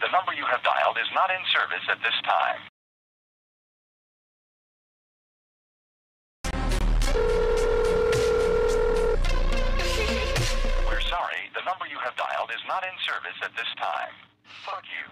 The number you have dialed is not in service at this time. We're sorry, the number you have dialed is not in service at this time. Fuck you.